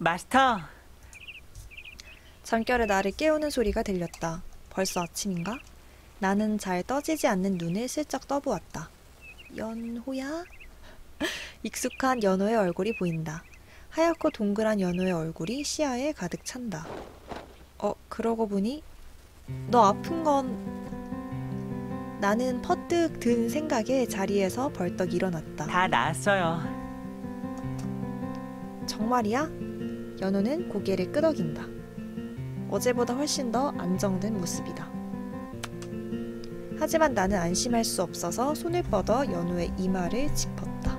마스터, 잠결에 나를 깨우는 소리가 들렸다. 벌써 아침인가? 나는 잘 떠지지 않는 눈을 슬쩍 떠보았다. 연호야? 익숙한 연호의 얼굴이 보인다. 하얗고 동그란 연호의 얼굴이 시야에 가득 찬다. 어, 그러고 보니 너 아픈 건 나는 퍼뜩 든 생각에 자리에서 벌떡 일어났다. 다 나았어요. 정말이야? 연호는 고개를 끄덕인다. 어제보다 훨씬 더 안정된 모습이다. 하지만 나는 안심할 수 없어서 손을 뻗어 연호의 이마를 짚었다.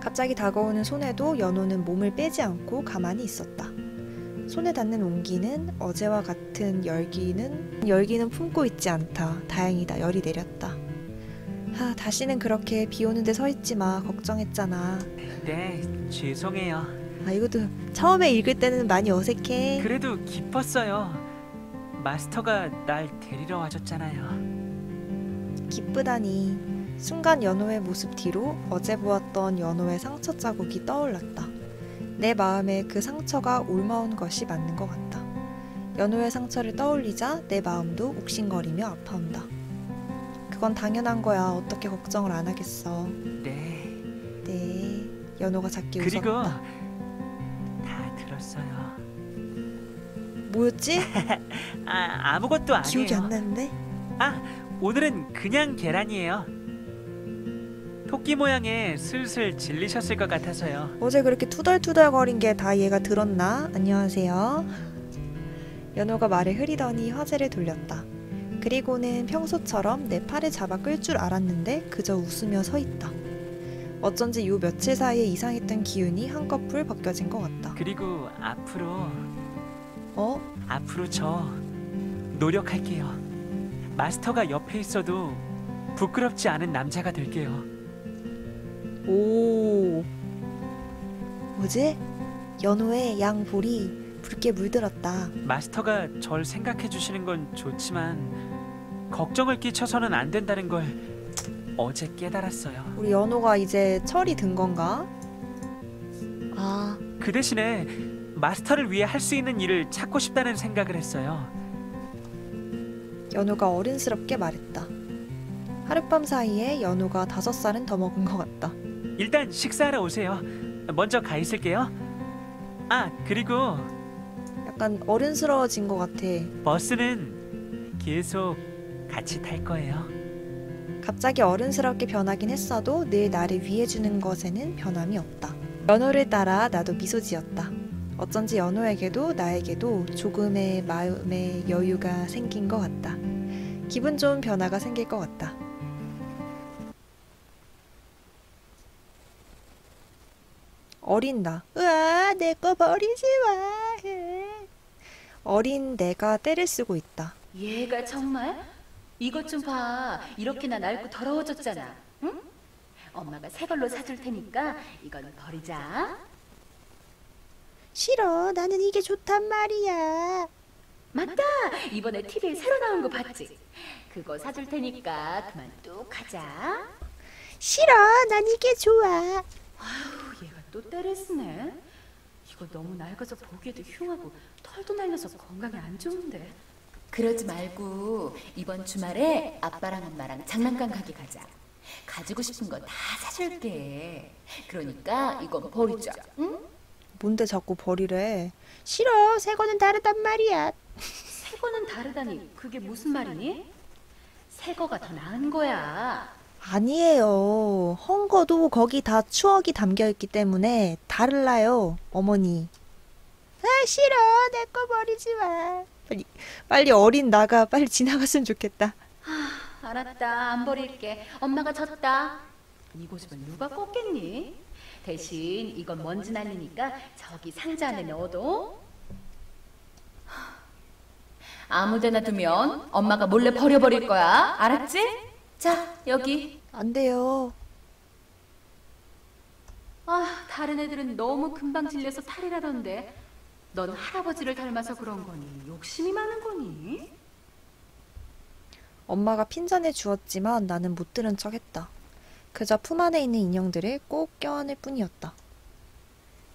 갑자기 다가오는 손에도 연호는 몸을 빼지 않고 가만히 있었다. 손에 닿는 온기는 어제와 같은 열기는 열기는 품고 있지 않다. 다행이다. 열이 내렸다. 하, 다시는 그렇게 비 오는데 서 있지 마. 걱정했잖아. 네, 죄송해요. 아 이것도 처음에 읽을 때는 많이 어색해. 그래도 기뻤어요. 마스터가 날 데리러 와줬잖아요. 기쁘다니. 순간 연호의 모습 뒤로 어제 보았던 연호의 상처 자국이 떠올랐다. 내 마음에 그 상처가 올마온 것이 맞는 것 같다. 연호의 상처를 떠올리자 내 마음도 욱신거리며 아파온다. 그건 당연한 거야. 어떻게 걱정을 안 하겠어. 네, 네. 연호가 작게 그리고 웃었다. 다 뭐였지? 아, 아무것도 아니에요. 기억이 안 나는데? 아, 오늘은 그냥 계란이에요. 토끼 모양에 슬슬 질리셨을 것 같아서요. 어제 그렇게 투덜투덜거린 게 다 얘가 들었나? 안녕하세요. 연호가 말을 흐리더니 화제를 돌렸다. 그리고는 평소처럼 내 팔을 잡아 끌 줄 알았는데 그저 웃으며 서 있다. 어쩐지 요 며칠 사이에 이상했던 기운이 한꺼풀 벗겨진 것 같다. 그리고 앞으로 어? 앞으로 저 노력할게요. 마스터가 옆에 있어도 부끄럽지 않은 남자가 될게요. 오. 뭐지? 연호의 양볼이 붉게 물들었다. 마스터가 절 생각해 주시는 건 좋지만 걱정을 끼쳐서는 안 된다는 걸 어제 깨달았어요. 우리 연호가 이제 철이 든 건가? 아, 그 대신에 마스터를 위해 할 수 있는 일을 찾고 싶다는 생각을 했어요. 연호가 어른스럽게 말했다. 하룻밤 사이에 연호가 다섯 살은 더 먹은 것 같다. 일단 식사하러 오세요. 먼저 가 있을게요. 아, 그리고 약간 어른스러워진 것 같아. 버스는 계속 같이 탈 거예요. 갑자기 어른스럽게 변하긴 했어도 늘 나를 위해주는 것에는 변함이 없다. 연호를 따라 나도 미소 지었다. 어쩐지 연호에게도 나에게도 조금의 마음의 여유가 생긴 것 같다. 기분 좋은 변화가 생길 것 같다. 어린다. 으아, 내 거 버리지 마. 어린 내가 때를 쓰고 있다. 얘가 정말? 이것 좀 봐. 이렇게나 낡고 더러워졌잖아. 응? 엄마가 새 걸로 사줄 테니까 이건 버리자. 싫어. 나는 이게 좋단 말이야. 맞다. 이번에 TV에 새로 나온 거 봤지? 그거 사줄 테니까 그만 뚝 하자. 싫어. 난 이게 좋아. 아휴, 얘가 또 때를 쓰네. 이거 너무 낡아서 보기에도 흉하고 털도 날려서 건강에 안 좋은데. 그러지 말고 이번 주말에 아빠랑 엄마랑 장난감 가게 가자. 가지고 싶은 거 다 사줄게. 그러니까 이건 버리자. 응? 뭔데 자꾸 버리래? 싫어. 새 거는 다르단 말이야. 새 거는 다르다니 그게 무슨 말이니? 새 거가 더 나은 거야. 아니에요. 헝거도 거기 다 추억이 담겨 있기 때문에 다를라요, 어머니. 아, 싫어. 내 거 버리지 마. 빨리, 빨리 어린 나가 빨리 지나갔으면 좋겠다. 알았다. 안 버릴게. 엄마가 졌다. 이 고집을 누가 꺾겠니? 대신 이건 먼지 날리니까 저기 상자 안에 넣어둬. 아무데나 두면 엄마가 몰래 버려버릴 거야. 알았지? 자, 여기. 안 돼요. 아, 다른 애들은 너무 금방 질려서 탈이라던데. 넌 할아버지를 닮아서 그런 거니? 욕심이 많은 거니? 엄마가 핀잔을 주었지만 나는 못 들은 척 했다. 그저 품 안에 있는 인형들을 꼭 껴안을 뿐이었다.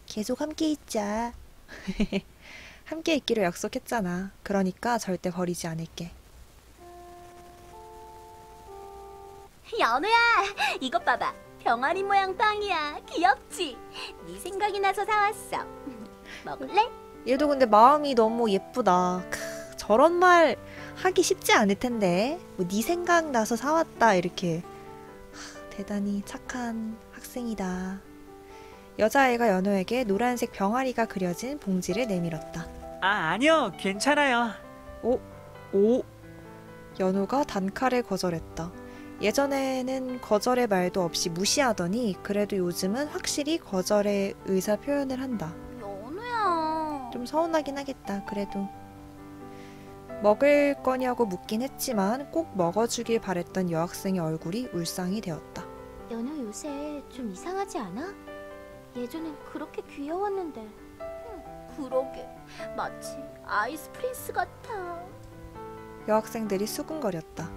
계속 함께 있자. 함께 있기로 약속했잖아. 그러니까 절대 버리지 않을게. 연우야, 이것 봐봐. 병아리 모양 빵이야. 귀엽지? 네 생각이 나서 사왔어. 먹을래? 얘도 근데 마음이 너무 예쁘다. 크, 저런 말 하기 쉽지 않을 텐데. 뭐 네 생각 나서 사왔다 이렇게. 하, 대단히 착한 학생이다. 여자아이가 연호에게 노란색 병아리가 그려진 봉지를 내밀었다. 아 아니요 괜찮아요. 오. 연호가 단칼에 거절했다. 예전에는 거절의 말도 없이 무시하더니 그래도 요즘은 확실히 거절의 의사 표현을 한다. 연우야. 좀 서운하긴 하겠다. 그래도 먹을 거냐고 묻긴 했지만 꼭 먹어주길 바랬던 여학생의 얼굴이 울상이 되었다. 연우 요새 좀 이상하지 않아? 예전엔 그렇게 귀여웠는데. 흠, 그러게. 마치 아이스 프린스 같아. 여학생들이 수근거렸다.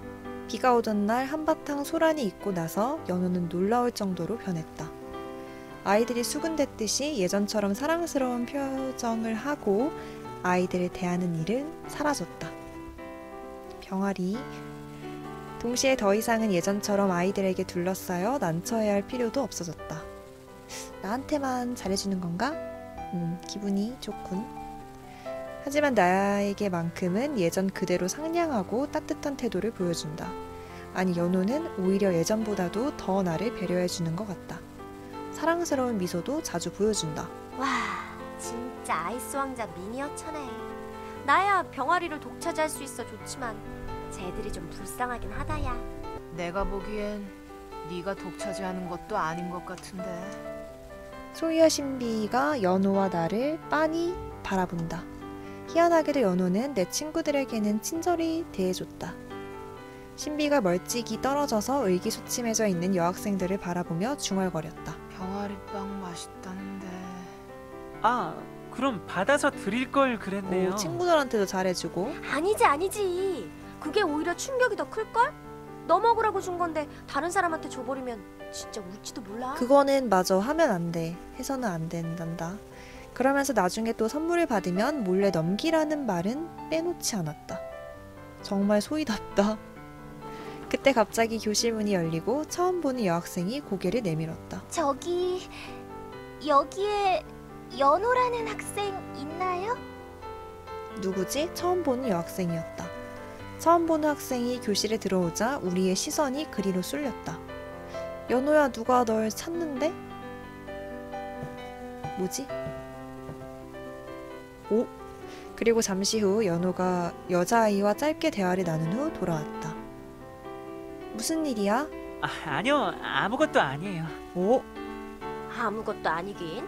비가 오던 날 한바탕 소란이 있고 나서 연우는 놀라울 정도로 변했다. 아이들이 수근댔듯이 예전처럼 사랑스러운 표정을 하고 아이들을 대하는 일은 사라졌다. 병아리. 동시에 더 이상은 예전처럼 아이들에게 둘러싸여 난처해야 할 필요도 없어졌다. 나한테만 잘해주는 건가? 음, 기분이 좋군. 하지만 나에게만큼은 예전 그대로 상냥하고 따뜻한 태도를 보여준다. 아니, 연호는 오히려 예전보다도 더 나를 배려해주는 것 같다. 사랑스러운 미소도 자주 보여준다. 와, 진짜 아이스 왕자 미니어처네. 나야 병아리를 독차지할 수 있어 좋지만 쟤들이 좀 불쌍하긴 하다야. 내가 보기엔 네가 독차지하는 것도 아닌 것 같은데. 소희와 신비가 연호와 나를 빤히 바라본다. 희한하게도 연호는 내 친구들에게는 친절히 대해줬다. 신비가 멀찍이 떨어져서 의기소침해져 있는 여학생들을 바라보며 중얼거렸다. 병아리빵 맛있다는데. 아 그럼 받아서 드릴 걸 그랬네요. 오, 친구들한테도 잘해주고 아니지 아니지. 그게 오히려 충격이 더 클걸? 너 먹으라고 준 건데 다른 사람한테 줘버리면 진짜 울지도 몰라. 그거는 마저 하면 안 돼. 해서는 안 된단다. 그러면서 나중에 또 선물을 받으면 몰래 넘기라는 말은 빼놓지 않았다. 정말 소희답다. 그때 갑자기 교실 문이 열리고 처음 보는 여학생이 고개를 내밀었다. 저기 여기에 연우라는 학생 있나요? 누구지? 처음 보는 여학생이었다. 처음 보는 학생이 교실에 들어오자 우리의 시선이 그리로 쏠렸다. 연호야, 누가 널 찾는데? 뭐지? 오? 그리고 잠시 후 연호가 여자아이와 짧게 대화를 나눈 후 돌아왔다. 무슨 일이야? 아, 아니요 아무것도 아니에요. 오? 아무것도 아니긴.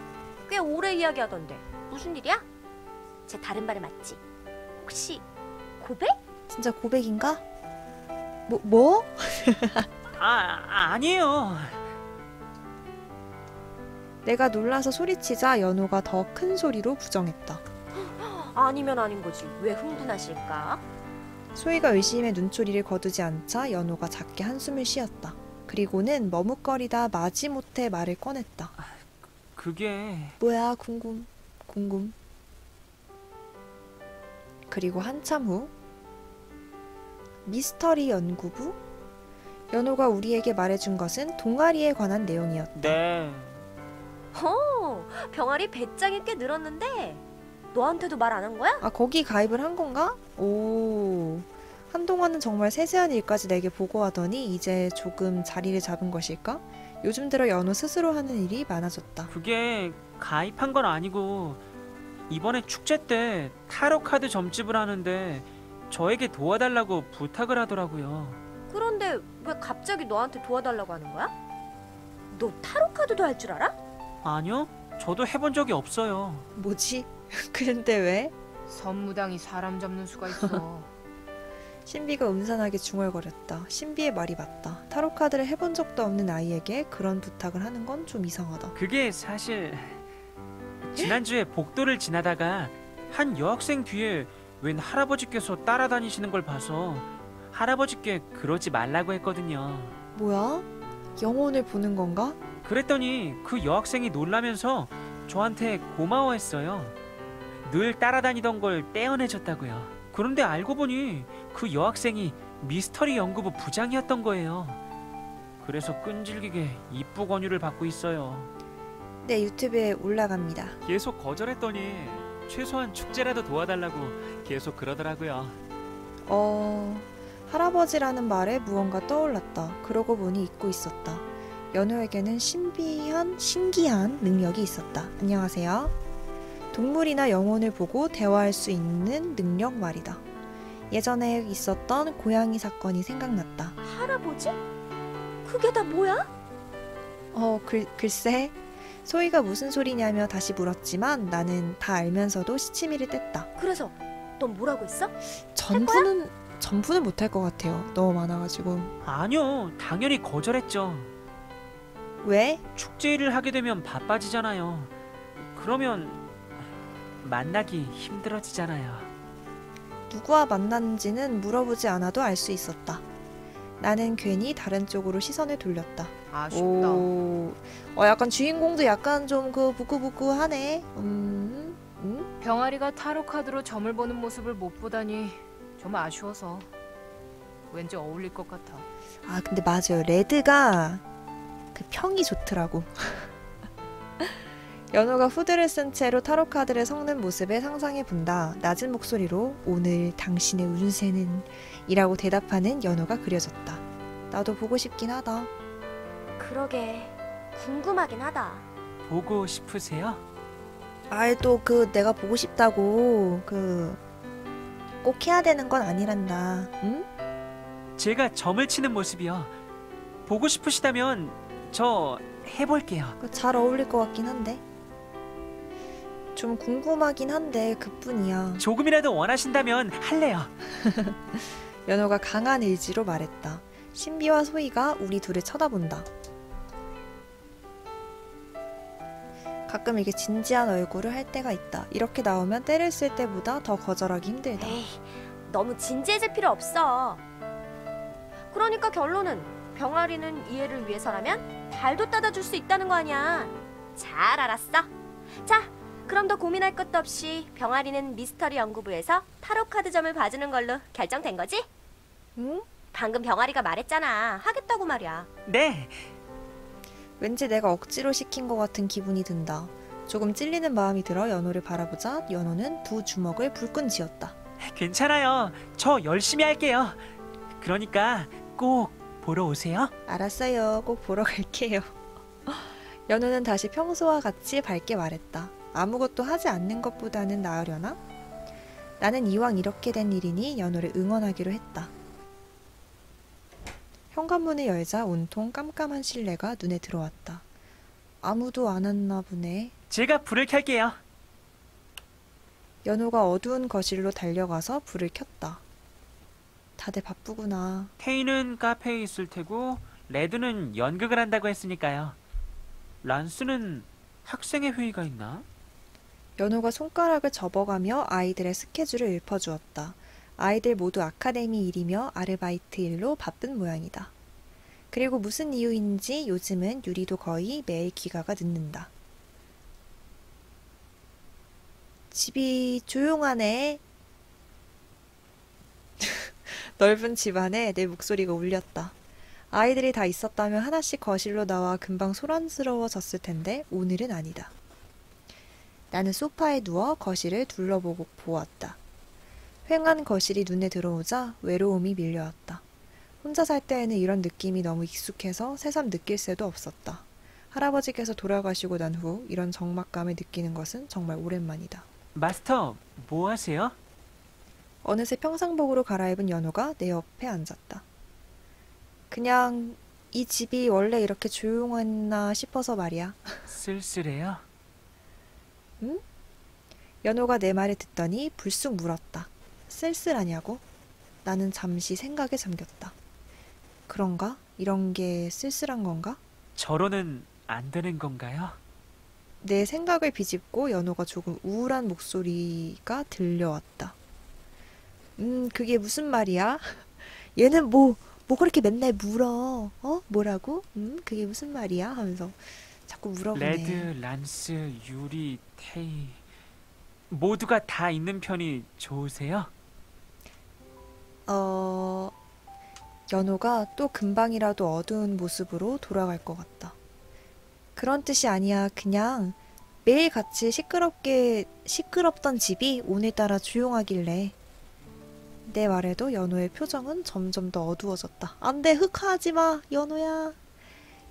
꽤 오래 이야기하던데. 무슨 일이야? 쟤 다른 말을 맞지? 혹시 고백? 진짜 고백인가? 뭐, 뭐? 아 아니에요. 내가 놀라서 소리치자 연호가 더 큰 소리로 부정했다. 아니면 아닌 거지. 왜 흥분하실까? 소희가 의심의 눈초리를 거두지 않자 연호가 작게 한숨을 쉬었다. 그리고는 머뭇거리다 마지못해 말을 꺼냈다. 그게 뭐야 궁금 궁금. 그리고 한참 후 미스터리 연구부 연호가 우리에게 말해준 것은 동아리에 관한 내용이었다. 네. 어, 병아리 배짱이 꽤 늘었는데 너한테도 말 안 한 거야? 아 거기 가입을 한 건가? 오 한동안은 정말 세세한 일까지 내게 보고하더니 이제 조금 자리를 잡은 것일까? 요즘 들어 연호 스스로 하는 일이 많아졌다. 그게 가입한 건 아니고 이번에 축제 때 타로 카드 점집을 하는데 저에게 도와달라고 부탁을 하더라고요. 그런데 왜 갑자기 너한테 도와달라고 하는 거야? 너 타로 카드도 할 줄 알아? 아니요, 저도 해본 적이 없어요. 뭐지? 근데 왜? 선무당이 사람 잡는 수가 있어. 신비가 음산하게 중얼거렸다. 신비의 말이 맞다. 타로 카드를 해본 적도 없는 아이에게 그런 부탁을 하는 건 좀 이상하다. 그게 사실 지난주에 복도를 지나다가 한 여학생 뒤에 웬 할아버지께서 따라다니시는 걸 봐서 할아버지께 그러지 말라고 했거든요. 뭐야? 영혼을 보는 건가? 그랬더니 그 여학생이 놀라면서 저한테 고마워했어요. 늘 따라다니던 걸 떼어내줬다고요. 그런데 알고 보니 그 여학생이 미스터리 연구부 부장이었던 거예요. 그래서 끈질기게 입부 권유를 받고 있어요. 내 유튜브에 올라갑니다. 계속 거절했더니 최소한 축제라도 도와달라고 계속 그러더라고요. 어, 할아버지라는 말에 무언가 떠올랐다. 그러고 보니 잊고 있었다. 연호에게는 신비한, 신기한 능력이 있었다. 안녕하세요. 동물이나 영혼을 보고 대화할 수 있는 능력 말이다. 예전에 있었던 고양이 사건이 생각났다. 할아버지? 그게 다 뭐야? 어, 글, 글쎄. 소희가 무슨 소리냐며 다시 물었지만 나는 다 알면서도 시치미를 뗐다. 그래서 넌 뭐라고 했어? 전부는, 전부는 못할 것 같아요. 너무 많아가지고. 아니요, 당연히 거절했죠. 왜? 축제 일을 하게 되면 바빠지잖아요. 그러면 만나기 힘들어지잖아요. 누구와 만났는지는 물어보지 않아도 알 수 있었다. 나는 괜히 다른 쪽으로 시선을 돌렸다. 아쉽다. 오, 어, 약간 주인공도 약간 좀 그 부끄부끄하네. 음, 음? 병아리가 타로 카드로 점을 보는 모습을 못 보다니 좀 아쉬워서 왠지 어울릴 것 같아. 아, 근데 맞아요. 레드가 그 평이 좋더라고. 연호가 후드를 쓴 채로 타로 카드를 섞는 모습을 상상해 본다. 낮은 목소리로 오늘 당신의 운세는 이라고 대답하는 연호가 그려졌다. 나도 보고 싶긴 하다. 그러게 궁금하긴 하다. 보고 싶으세요? 아이 또 그 내가 보고 싶다고 그 꼭 해야 되는 건 아니란다. 응? 제가 점을 치는 모습이요. 보고 싶으시다면 저 해볼게요. 그잘 어울릴 것 같긴 한데. 좀 궁금하긴 한데 그뿐이야. 조금이라도 원하신다면 할래요. 연호가 강한 의지로 말했다. 신비와 소희가 우리 둘을 쳐다본다. 가끔 이게 진지한 얼굴을 할 때가 있다. 이렇게 나오면 때를 쓸 때보다 더 거절하기 힘들다. 에이, 너무 진지해질 필요 없어. 그러니까 결론은 병아리는 이해를 위해서라면 발도 따다 줄 수 있다는 거 아니야. 잘 알았어. 자, 그럼 더 고민할 것도 없이 병아리는 미스터리 연구부에서 타로 카드점을 봐주는 걸로 결정된 거지? 응? 방금 병아리가 말했잖아. 하겠다고 말이야. 네, 왠지 내가 억지로 시킨 것 같은 기분이 든다. 조금 찔리는 마음이 들어 연호를 바라보자 연호는 두 주먹을 불끈 쥐었다. 괜찮아요. 저 열심히 할게요. 그러니까 꼭 보러 오세요. 알았어요. 꼭 보러 갈게요. 연우는 다시 평소와 같이 밝게 말했다. 아무것도 하지 않는 것보다는 나으려나? 나는 이왕 이렇게 된 일이니 연우를 응원하기로 했다. 현관문을 열자 온통 깜깜한 실내가 눈에 들어왔다. 아무도 안 왔나 보네. 제가 불을 켤게요. 연우가 어두운 거실로 달려가서 불을 켰다. 다들 바쁘구나. 테이는 카페에 있을 테고 레드는 연극을 한다고 했으니까요. 란스는 학생회 회의가 있나? 연호가 손가락을 접어가며 아이들의 스케줄을 읊어주었다. 아이들 모두 아카데미 일이며 아르바이트 일로 바쁜 모양이다. 그리고 무슨 이유인지 요즘은 유리도 거의 매일 귀가가 늦는다. 집이 조용하네. 넓은 집안에 내 목소리가 울렸다. 아이들이 다 있었다면 하나씩 거실로 나와 금방 소란스러워졌을 텐데 오늘은 아니다. 나는 소파에 누워 거실을 둘러보고 보았다. 휑한 거실이 눈에 들어오자 외로움이 밀려왔다. 혼자 살 때에는 이런 느낌이 너무 익숙해서 새삼 느낄 새도 없었다. 할아버지께서 돌아가시고 난 후 이런 적막감을 느끼는 것은 정말 오랜만이다. 마스터, 뭐 하세요? 어느새 평상복으로 갈아입은 연호가 내 옆에 앉았다. 그냥 이 집이 원래 이렇게 조용했나 싶어서 말이야. 쓸쓸해요? 연호가 내 말을 듣더니 불쑥 물었다. 쓸쓸하냐고? 나는 잠시 생각에 잠겼다. 그런가? 이런 게 쓸쓸한 건가? 저로는 안 되는 건가요? 내 생각을 비집고 연호가 조금 우울한 목소리가 들려왔다. 음, 그게 무슨 말이야? 얘는 뭐, 뭐 그렇게 맨날 물어? 어? 뭐라고? 음, 그게 무슨 말이야? 하면서 자꾸 물어보네. 레드, 란스, 유리, 테이 모두가 다 있는 편이 좋으세요? 어, 연호가 또 금방이라도 어두운 모습으로 돌아갈 것 같다. 그런 뜻이 아니야. 그냥 매일 같이 시끄럽게, 시끄럽던 집이 오늘따라 조용하길래. 내 말에도 연호의 표정은 점점 더 어두워졌다. 안 돼, 흑화하지 마, 연호야.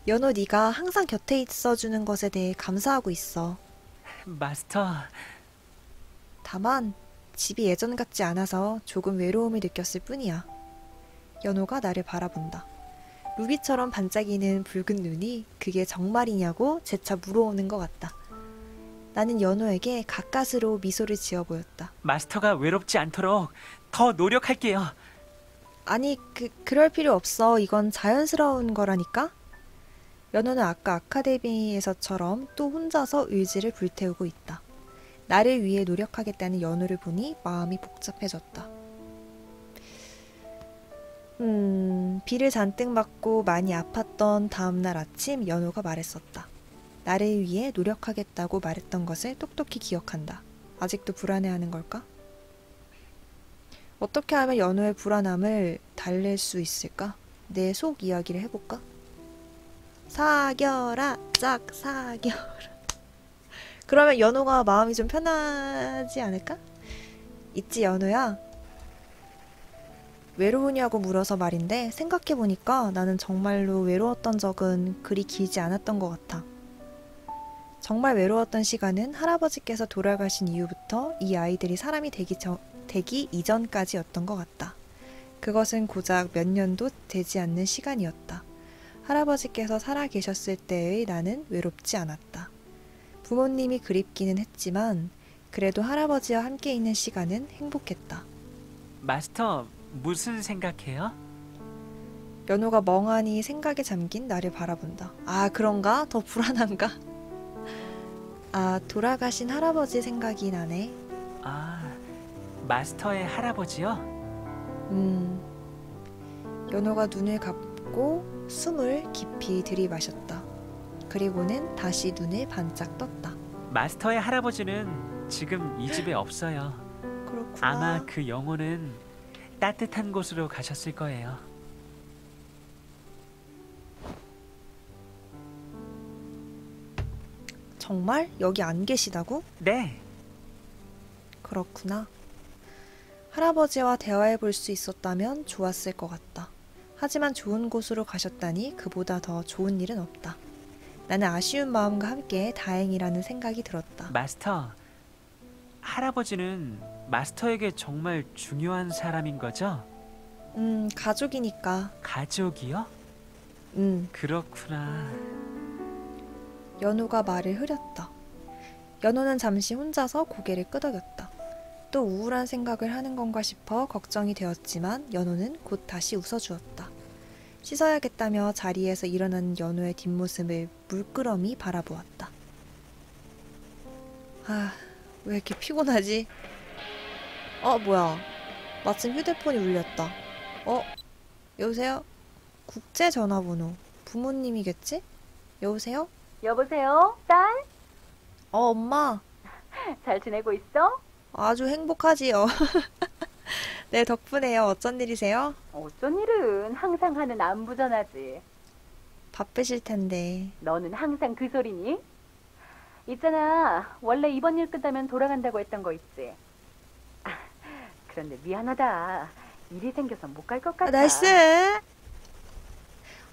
연호 네가 항상 곁에 있어주는 것에 대해 감사하고 있어. 마스터, 다만 집이 예전 같지 않아서 조금 외로움을 느꼈을 뿐이야. 연호가 나를 바라본다. 루비처럼 반짝이는 붉은 눈이 그게 정말이냐고 재차 물어오는 것 같다. 나는 연호에게 가까스로 미소를 지어 보였다. 마스터가 외롭지 않도록 더 노력할게요. 아니, 그, 그럴 필요 없어. 이건 자연스러운 거라니까? 연호는 아까 아카데미에서처럼 또 혼자서 의지를 불태우고 있다. 나를 위해 노력하겠다는 연호를 보니 마음이 복잡해졌다. 음, 비를 잔뜩 맞고 많이 아팠던 다음날 아침 연호가 말했었다. 나를 위해 노력하겠다고 말했던 것을 똑똑히 기억한다. 아직도 불안해하는 걸까? 어떻게 하면 연호의 불안함을 달랠 수 있을까? 내 속 이야기를 해볼까? 사겨라, 짝 사겨라. 그러면 연호가 마음이 좀 편하지 않을까? 있지, 연호야. 외로우냐고 물어서 말인데 생각해보니까 나는 정말로 외로웠던 적은 그리 길지 않았던 것 같아. 정말 외로웠던 시간은 할아버지께서 돌아가신 이후부터 이 아이들이 사람이 되기, 전, 되기 이전까지였던 것 같다. 그것은 고작 몇 년도 되지 않는 시간이었다. 할아버지께서 살아 계셨을 때의 나는 외롭지 않았다. 부모님이 그립기는 했지만 그래도 할아버지와 함께 있는 시간은 행복했다. 마스터, 무슨 생각해요? 연호가 멍하니 생각에 잠긴 나를 바라본다. 아, 그런가? 더 불안한가? 아, 돌아가신 할아버지 생각이 나네. 아, 마스터의 할아버지요? 음. 연호가 눈을 감고 숨을 깊이 들이마셨다. 그리고는 다시 눈을 반짝 떴다. 마스터의 할아버지는 지금 이 집에 없어요. 그렇구나. 아마 그 영혼은 따뜻한 곳으로 가셨을 거예요. 정말 여기 안 계시다고? 네, 그렇구나. 할아버지와 대화해 볼 수 있었다면 좋았을 것 같다. 하지만 좋은 곳으로 가셨다니 그보다 더 좋은 일은 없다. 나는 아쉬운 마음과 함께 다행이라는 생각이 들었다. 마스터. 할아버지는 마스터에게 정말 중요한 사람인 거죠? 음, 가족이니까. 가족이요? 음, 그렇구나. 연호가 말을 흐렸다. 연호는 잠시 혼자서 고개를 끄덕였다. 또 우울한 생각을 하는 건가 싶어 걱정이 되었지만 연호는 곧 다시 웃어주었다. 씻어야겠다며 자리에서 일어난 연호의 뒷모습을 물끄러미 바라보았다. 아, 왜 이렇게 피곤하지? 어, 뭐야. 마침 휴대폰이 울렸다. 어, 여보세요? 국제 전화번호. 부모님이겠지? 여보세요? 여보세요, 딸? 어, 엄마. 잘 지내고 있어? 아주 행복하지요. 네, 덕분에요. 어쩐 일이세요? 어쩐 일은 항상 하는 안부 전화지. 바쁘실 텐데. 너는 항상 그 소리니? 있잖아, 원래 이번 일 끝나면 돌아간다고 했던 거 있지. 아, 그런데 미안하다. 일이 생겨서 못 갈 것 같아. 아, 날씨!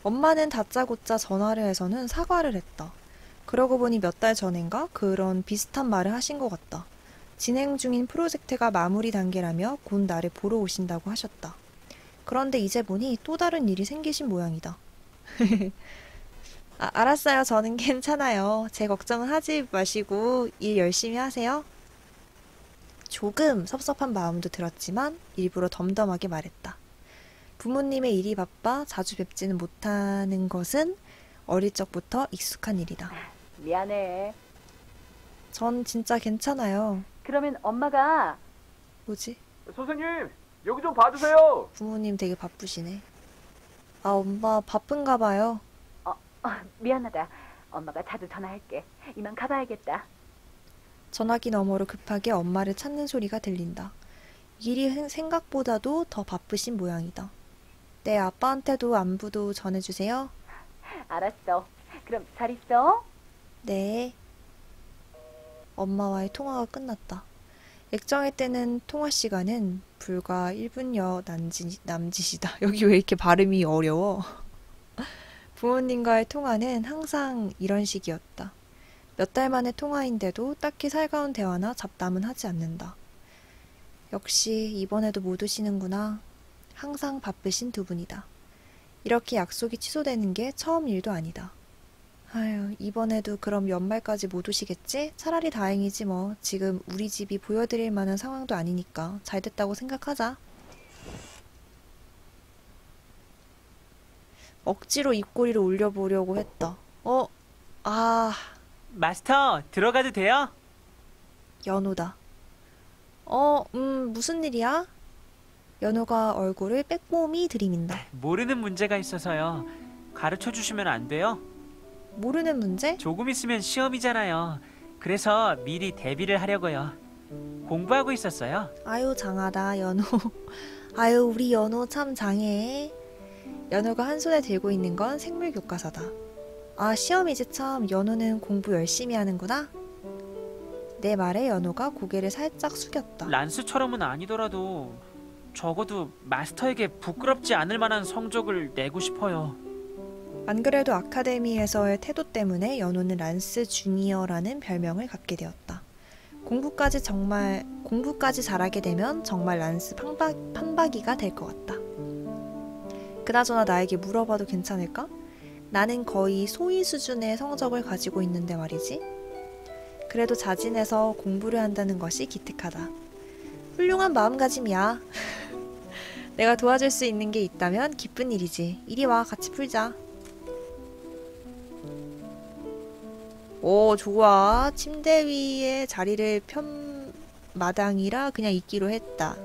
엄마는 다짜고짜 전화를 해서는 사과를 했다. 그러고 보니 몇 달 전인가 그런 비슷한 말을 하신 것 같다. 진행 중인 프로젝트가 마무리 단계라며 곧 나를 보러 오신다고 하셨다. 그런데 이제 보니 또 다른 일이 생기신 모양이다. 아, 알았어요. 저는 괜찮아요. 제 걱정은 하지 마시고 일 열심히 하세요. 조금 섭섭한 마음도 들었지만 일부러 덤덤하게 말했다. 부모님의 일이 바빠 자주 뵙지는 못하는 것은 어릴 적부터 익숙한 일이다. 미안해. 전 진짜 괜찮아요. 그러면 엄마가 뭐지? 선생님, 여기 좀 봐주세요. 부모님 되게 바쁘시네. 아, 엄마 바쁜가 봐요. 어, 미안하다. 엄마가 자주 전화할게. 이만 가봐야겠다. 전화기 너머로 급하게 엄마를 찾는 소리가 들린다. 일이 생- 생각보다도 더 바쁘신 모양이다. 네, 아빠한테도 안부도 전해주세요. 알았어. 그럼 잘 있어. 네. 엄마와의 통화가 끝났다. 액정에 뜨는 통화 시간은 불과 1분여 남짓, 남짓이다. 여기 왜 이렇게 발음이 어려워? 부모님과의 통화는 항상 이런 식이었다. 몇 달 만의 통화인데도 딱히 살가운 대화나 잡담은 하지 않는다. 역시 이번에도 못 오시는구나. 항상 바쁘신 두 분이다. 이렇게 약속이 취소되는 게 처음 일도 아니다. 아유, 이번에도 그럼 연말까지 못 오시겠지? 차라리 다행이지 뭐. 지금 우리 집이 보여드릴 만한 상황도 아니니까 잘 됐다고 생각하자. 억지로 입꼬리를 올려보려고 했다. 어, 아, 마스터, 들어가도 돼요? 연호다. 어, 음, 무슨 일이야? 연호가 얼굴을 빼꼼히 들이민다. 모르는 문제가 있어서요. 가르쳐 주시면 안 돼요? 모르는 문제? 조금 있으면 시험이잖아요. 그래서 미리 대비를 하려고요. 공부하고 있었어요. 아유 장하다 연호 아유 우리 연호 참 장해 연호가 한 손에 들고 있는 건 생물 교과서다 아 시험이지 참 연호는 공부 열심히 하는구나 내 말에 연호가 고개를 살짝 숙였다 란스처럼은 아니더라도 적어도 마스터에게 부끄럽지 않을 만한 성적을 내고 싶어요. 안 그래도 아카데미에서의 태도 때문에 연호는 란스 주니어라는 별명을 갖게 되었다 공부까지 정말 공부까지 잘하게 되면 정말 란스 판박, 판박이가 될 것 같다 그나저나 나에게 물어봐도 괜찮을까? 나는 거의 소위 수준의 성적을 가지고 있는데 말이지. 그래도 자진해서 공부를 한다는 것이 기특하다. 훌륭한 마음가짐이야. 내가 도와줄 수 있는 게 있다면 기쁜 일이지. 이리 와, 같이 풀자. 오, 좋아. 침대 위에 자리를 편 마당이라 그냥 있기로 했다.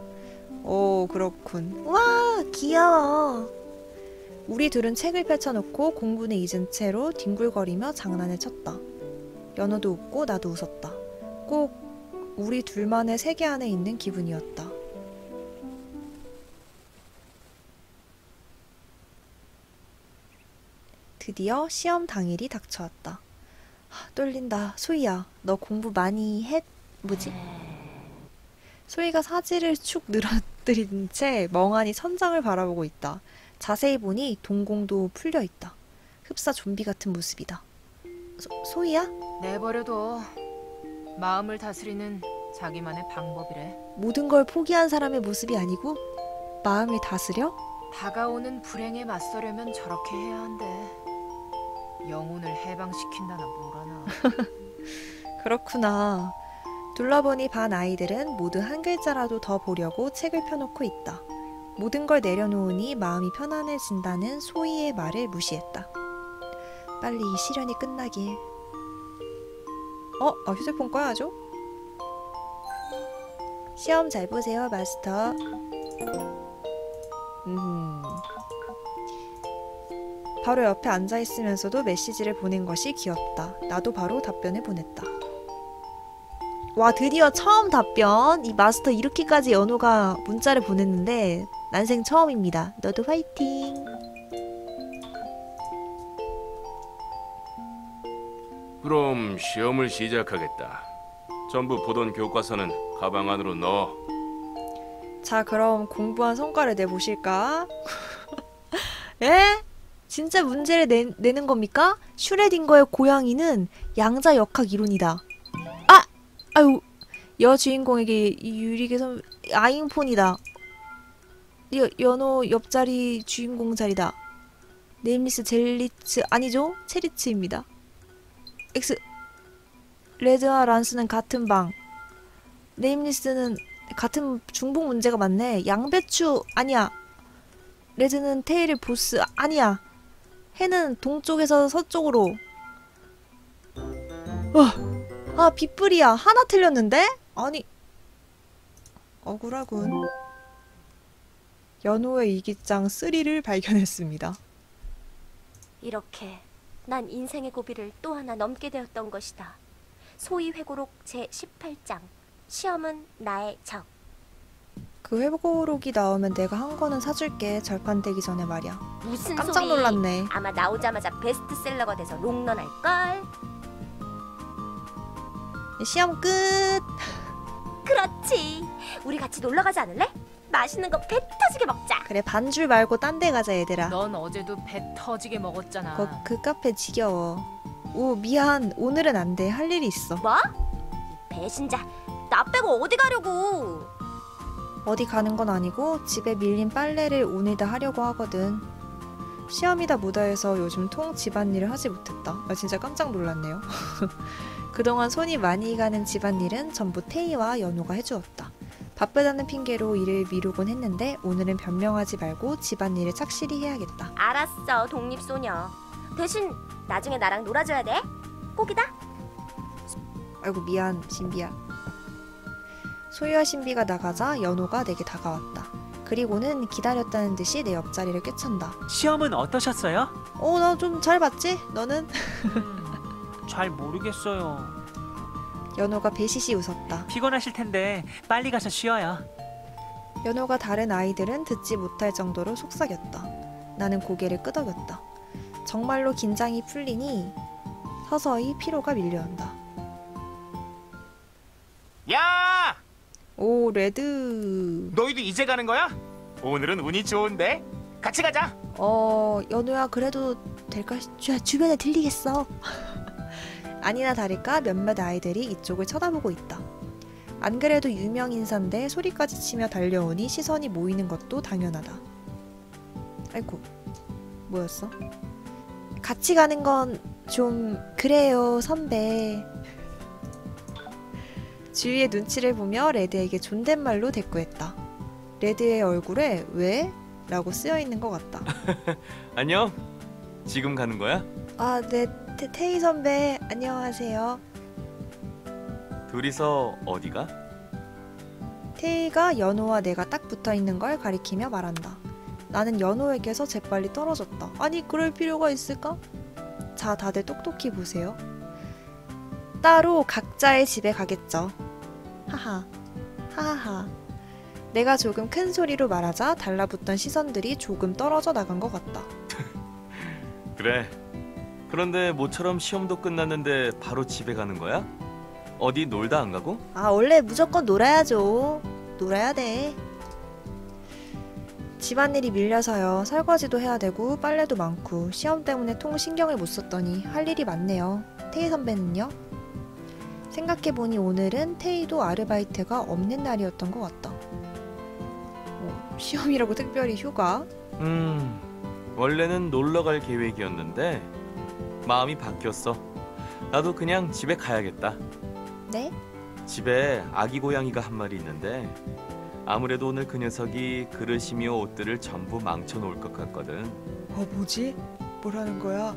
오, 그렇군. 와, 귀여워. 우리 둘은 책을 펼쳐놓고 공부는 잊은 채로 뒹굴거리며 장난을 쳤다. 연호도 웃고 나도 웃었다. 꼭 우리 둘만의 세계 안에 있는 기분이었다. 드디어 시험 당일이 닥쳐왔다. 하, 떨린다. 소희야, 너 공부 많이 했? 뭐지? 소희가 사지를 축 늘어뜨린 채 멍하니 천장을 바라보고 있다. 자세히 보니 동공도 풀려 있다. 흡사 좀비 같은 모습이다. 소, 소희야? 내버려둬. 마음을 다스리는 자기만의 방법이래. 모든 걸 포기한 사람의 모습이 아니고 마음을 다스려? 다가오는 불행에 맞서려면 저렇게 해야 한대. 영혼을 해방시킨다나 뭐라나. 그렇구나. 둘러보니 반 아이들은 모두 한 글자라도 더 보려고 책을 펴놓고 있다. 모든 걸 내려놓으니 마음이 편안해진다는 소희의 말을 무시했다. 빨리 이 시련이 끝나길. 어? 아, 휴대폰 꺼야죠? 시험 잘 보세요, 마스터. 바로 옆에 앉아 있으면서도 메시지를 보낸 것이 귀엽다. 나도 바로 답변을 보냈다. 와, 드디어 처음 답변. 이 마스터 이렇게까지 연호가 문자를 보냈는데 난생 처음입니다. 너도 화이팅. 그럼 시험을 시작하겠다. 전부 보던 교과서는 가방 안으로 넣어. 자, 그럼 공부한 성과를 내보실까? 에? 진짜 문제를 내, 내는 겁니까? 슈레딩거의 고양이는 양자 역학 이론이다. 아! 아유, 여주인공에게 이 유리개선 아잉폰이다. 여, 연호 옆자리 주인공 자리다. 네임리스 젤리츠 아니죠? 체리츠입니다. X 레드와 란스는 같은 방. 네임리스는 같은 중복 문제가 많네. 양배추 아니야. 레드는 테일의 보스 아, 아니야. 해는 동쪽에서 서쪽으로. 어, 아 빗불이야. 하나 틀렸는데? 아니 억울하군. 연호의 이기장 3를 발견했습니다. 이렇게 난 인생의 고비를 또 하나 넘게 되었던 것이다. 소위 회고록 제 18장. 시험은 나의 적. 그 회고록이 나오면 내가 한 거는 사줄게. 절판되기 전에 말이야. 무슨 깜짝 소리? 놀랐네. 아마 나오자마자 베스트셀러가 돼서 롱런할 걸. 시험 끝. 그렇지. 우리 같이 놀러 가지 않을래? 맛있는 거 배 터지게 먹자. 그래 반줄 말고 딴 데 가자 얘들아. 넌 어제도 배 터지게 먹었잖아. 거, 그 카페 지겨워. 오 미안 오늘은 안 돼. 할 일이 있어. 뭐? 이 배신자. 나 빼고 어디 가려고? 어디 가는 건 아니고 집에 밀린 빨래를 오늘 다 하려고 하거든. 시험이다 뭐다 해서 요즘 통 집안일을 하지 못했다. 나 진짜 깜짝 놀랐네요. 그동안 손이 많이 가는 집안일은 전부 태희와 연호가 해주었다. 바쁘다는 핑계로 일을 미루곤 했는데 오늘은 변명하지 말고 집안일을 착실히 해야겠다. 알았어, 독립소녀. 대신 나중에 나랑 놀아줘야 돼. 꼭이다. 아이고 미안 신비야. 소유와 신비가 나가자 연호가 내게 다가왔다. 그리고는 기다렸다는 듯이 내 옆자리를 꿰찬다. 시험은 어떠셨어요? 어 나 좀 잘 봤지? 너는? 음, 잘 모르겠어요. 연호가 배시시 웃었다. 피곤하실 텐데 빨리 가서 쉬어요. 연호가 다른 아이들은 듣지 못할 정도로 속삭였다. 나는 고개를 끄덕였다. 정말로 긴장이 풀리니 서서히 피로가 밀려온다. 야! 오 레드. 너희도 이제 가는 거야? 오늘은 운이 좋은데? 같이 가자. 어 연호야 그래도 될까? 주, 주변에 들리겠어. 아니나 다를까 몇몇 아이들이 이쪽을 쳐다보고 있다. 안 그래도 유명 인사인데 소리까지 치며 달려오니 시선이 모이는 것도 당연하다. 아이고 뭐였어? 같이 가는 건 좀 그래요 선배. 주위의 눈치를 보며 레드에게 존댓말로 대꾸했다. 레드의 얼굴에 왜? 라고 쓰여 있는 것 같다. 안녕. 지금 가는 거야? 아, 네, 태, 태희 선배 안녕하세요. 둘이서 어디가? 태희가 연호와 내가 딱 붙어 있는 걸 가리키며 말한다. 나는 연호에게서 재빨리 떨어졌다. 아니, 그럴 필요가 있을까? 자, 다들 똑똑히 보세요. 따로 각자의 집에 가겠죠. 하하, 하하하. 내가 조금 큰 소리로 말하자 달라붙던 시선들이 조금 떨어져 나간 것 같다. 그래. 그런데 모처럼 시험도 끝났는데 바로 집에 가는 거야? 어디 놀다 안 가고? 아, 원래 무조건 놀아야죠. 놀아야 돼. 집안일이 밀려서요. 설거지도 해야 되고 빨래도 많고 시험 때문에 통 신경을 못 썼더니 할 일이 많네요. 태희 선배는요? 생각해보니 오늘은 태희도 아르바이트가 없는 날이었던 것 같다. 어, 시험이라고 특별히 휴가? 음. 원래는 놀러 갈 계획이었는데 마음이 바뀌었어. 나도 그냥 집에 가야겠다. 네? 집에 아기 고양이가 한 마리 있는데 아무래도 오늘 그 녀석이 그릇이며 옷들을 전부 망쳐 놓을 것 같거든. 어, 뭐지? 뭐라는 거야?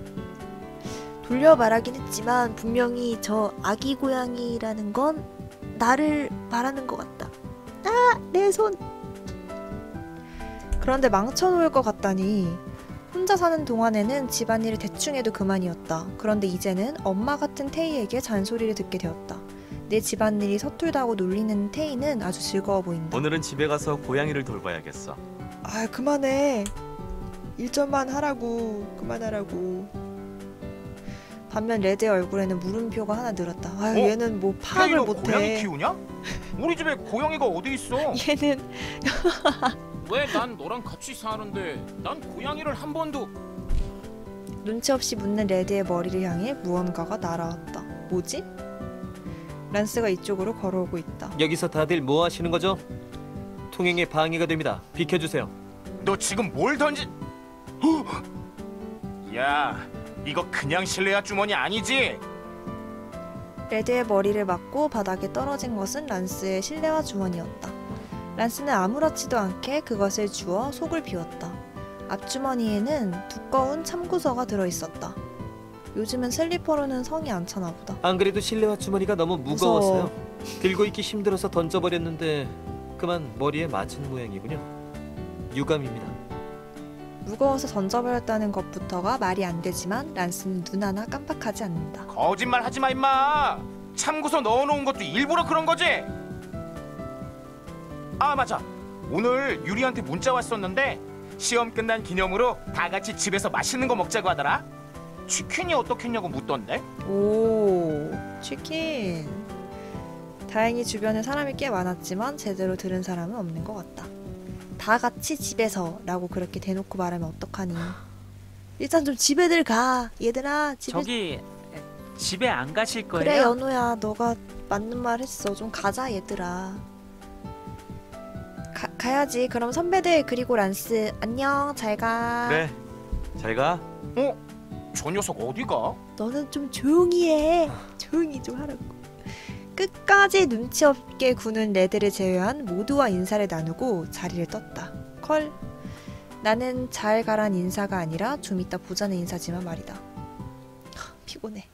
돌려 말하긴 했지만 분명히 저 아기 고양이라는 건 나를 말하는 것 같다. 아, 내 손. 그런데 망쳐놓을 것 같다니. 혼자 사는 동안에는 집안일을 대충 해도 그만이었다. 그런데 이제는 엄마 같은 태희에게 잔소리를 듣게 되었다. 내 집안일이 서툴다고 놀리는 태희는 아주 즐거워 보인다. 오늘은 집에 가서 고양이를 돌봐야겠어. 아 그만해 일점만 하라고 그만하라고 반면 레드의 얼굴에는 물음표가 하나 늘었다 아 어? 얘는 뭐 파악을 태희가 고양이 못해 키우냐? 우리 집에 고양이가 어디 있어? 얘는 왜 난 너랑 같이 사는데 난 고양이를 한 번도 눈치 없이 묻는 레드의 머리를 향해 무언가가 날아왔다 뭐지? 란스가 이쪽으로 걸어오고 있다 여기서 다들 뭐 하시는 거죠? 통행에 방해가 됩니다. 비켜주세요. 너 지금 뭘 던지? 헉! 야, 이거 그냥 실내화 주머니 아니지? 레드의 머리를 맞고 바닥에 떨어진 것은 란스의 실내화 주머니였다. 란스는 아무렇지도 않게 그것을 주워 속을 비웠다. 앞주머니에는 두꺼운 참고서가 들어있었다. 요즘은 슬리퍼로는 성이 안 차나 보다. 안 그래도 실내화 주머니가 너무 무거웠어요. 들고 있기 힘들어서 던져버렸는데 그만 머리에 맞은 모양이군요. 유감입니다. 무거워서 던져버렸다는 것부터가 말이 안 되지만 란스는 눈 하나 깜빡하지 않는다. 거짓말 하지 마 임마. 참고서 넣어놓은 것도 일부러 그런 거지. 아 맞아. 오늘 유리한테 문자 왔었는데 시험 끝난 기념으로 다 같이 집에서 맛있는 거 먹자고 하더라. 치킨이 어떻겠냐고 묻던데. 오, 치킨. 다행히 주변에 사람이 꽤 많았지만 제대로 들은 사람은 없는 것 같다. 다 같이 집에서 라고 그렇게 대놓고 말하면 어떡하니. 일단 좀 집에들 가. 얘들아, 집에. 저기 집에 안 가실 거예요? 그래, 연우야. 너가 맞는 말 했어. 좀 가자, 얘들아. 가, 가야지. 그럼 선배들 그리고 란스 안녕. 잘 가. 그래. 잘 가. 어? 저 녀석 어디가? 너는 좀 조용히 해. 조용히 좀 하라고. 끝까지 눈치 없게 구는 레드를 제외한 모두와 인사를 나누고 자리를 떴다. 컬. 나는 잘 가란 인사가 아니라 좀 이따 보자는 인사지만 말이다. 하, 피곤해.